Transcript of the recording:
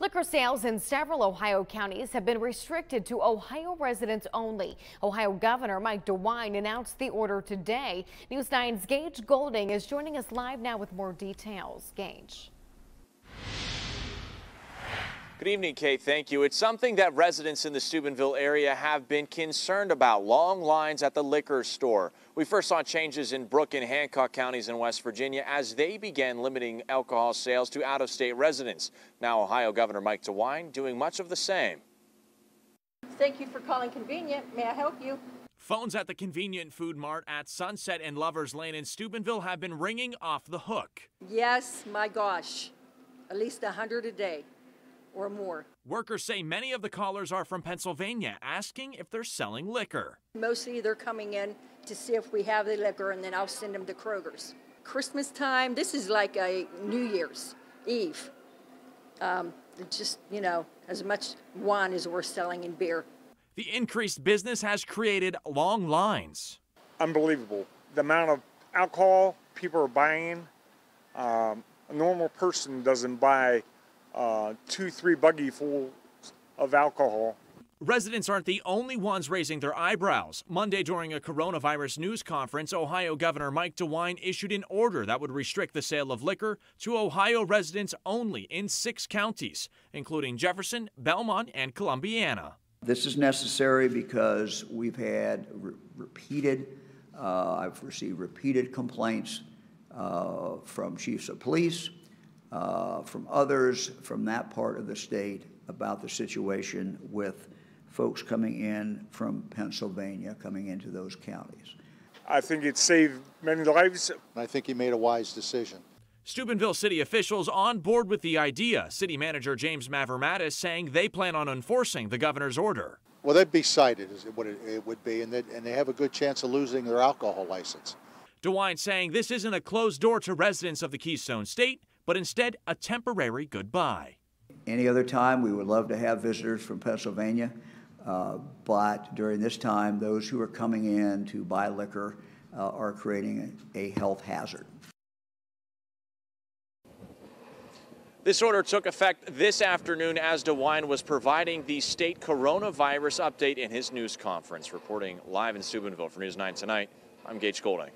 Liquor sales in several Ohio counties have been restricted to Ohio residents only. Ohio Governor Mike DeWine announced the order today. News 9's Gage Goulding is joining us live now with more details. Gage. Good evening, Kate. Thank you. It's something that residents in the Steubenville area have been concerned about long lines at the liquor store. We first saw changes in Brooke and Hancock counties in West Virginia as they began limiting alcohol sales to out of state residents. Now, Ohio Governor Mike DeWine doing much of the same. Thank you for calling Convenient. May I help you? Phones at the convenient food mart at Sunset and Lovers Lane in Steubenville have been ringing off the hook. Yes, my gosh. At least a 100 a day or more. Workers say many of the callers are from Pennsylvania asking if they're selling liquor. Mostly they're coming in to see if we have the liquor and then I'll send them to Kroger's. Christmas time, this is like a New Year's Eve. Um, just, you know, as much wine as we're selling in beer. The increased business has created long lines. Unbelievable. The amount of alcohol people are buying. Um, a normal person doesn't buy uh, two, three buggy full of alcohol. Residents aren't the only ones raising their eyebrows. Monday, during a coronavirus news conference, Ohio Governor Mike DeWine issued an order that would restrict the sale of liquor to Ohio residents only in six counties, including Jefferson, Belmont, and Columbiana. This is necessary because we've had re repeated, uh, I've received repeated complaints uh, from chiefs of police, uh, from others from that part of the state about the situation with folks coming in from Pennsylvania, coming into those counties. I think it saved many lives. And I think he made a wise decision. Steubenville city officials on board with the idea. City manager James Mavromatis saying they plan on enforcing the governor's order. Well, they'd be cited, is what it, would be, and, and they have a good chance of losing their alcohol license. DeWine saying this isn't a closed door to residents of the Keystone State but instead a temporary goodbye. Any other time, we would love to have visitors from Pennsylvania, uh, but during this time, those who are coming in to buy liquor uh, are creating a, a health hazard. This order took effect this afternoon as DeWine was providing the state coronavirus update in his news conference. Reporting live in Steubenville for News 9 tonight, I'm Gage Goulding.